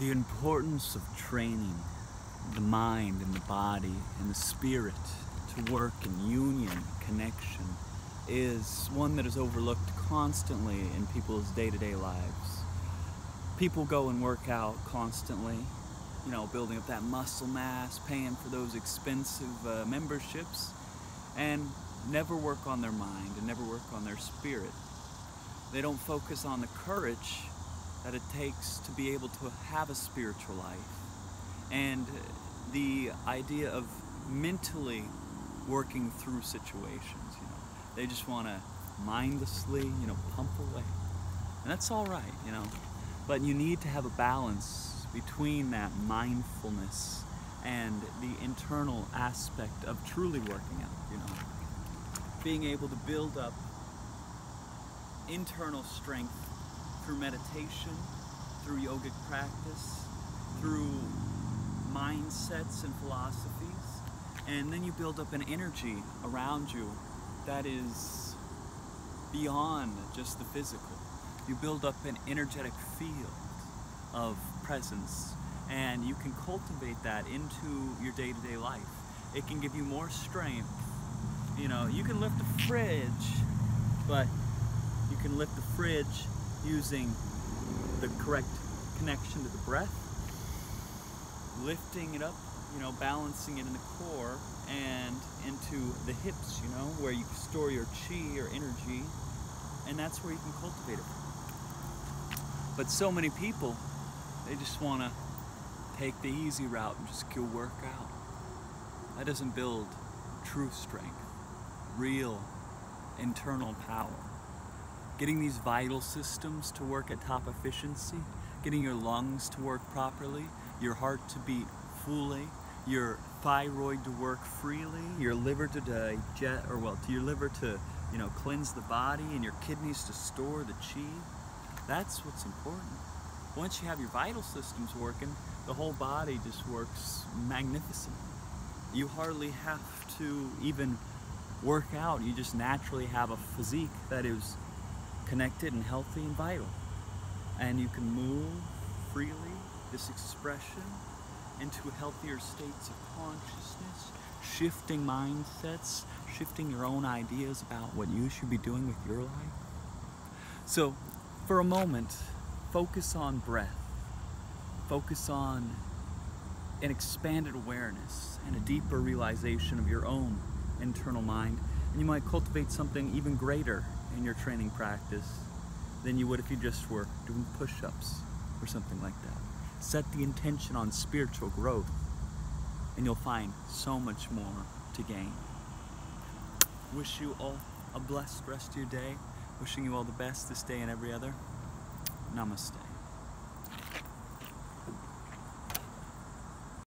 The importance of training the mind and the body and the spirit to work in union, connection, is one that is overlooked constantly in people's day-to-day lives. People go and work out constantly, you know, building up that muscle mass, paying for those expensive uh, memberships, and never work on their mind and never work on their spirit. They don't focus on the courage that it takes to be able to have a spiritual life. And the idea of mentally working through situations you know. They just want to mindlessly you know pump away. And that's all right you know. But you need to have a balance between that mindfulness and the internal aspect of truly working out you know. Being able to build up internal strength through meditation, through yogic practice, through mindsets and philosophies, and then you build up an energy around you that is beyond just the physical. You build up an energetic field of presence, and you can cultivate that into your day-to-day life. It can give you more strength. You know, you can lift a fridge, but you can lift the fridge using the correct connection to the breath, lifting it up, you know, balancing it in the core and into the hips, you know, where you store your chi or energy, and that's where you can cultivate it. But so many people, they just want to take the easy route and just go work out. That doesn't build true strength, real internal power getting these vital systems to work at top efficiency, getting your lungs to work properly, your heart to beat fully, your thyroid to work freely, your liver to digest, or well, to your liver to, you know, cleanse the body and your kidneys to store the chi. That's what's important. Once you have your vital systems working, the whole body just works magnificently. You hardly have to even work out. You just naturally have a physique that is connected and healthy and vital. And you can move freely, this expression, into healthier states of consciousness, shifting mindsets, shifting your own ideas about what you should be doing with your life. So, for a moment, focus on breath. Focus on an expanded awareness and a deeper realization of your own internal mind. And you might cultivate something even greater in your training practice than you would if you just were doing push-ups or something like that. Set the intention on spiritual growth and you'll find so much more to gain. Wish you all a blessed rest of your day. Wishing you all the best this day and every other. Namaste.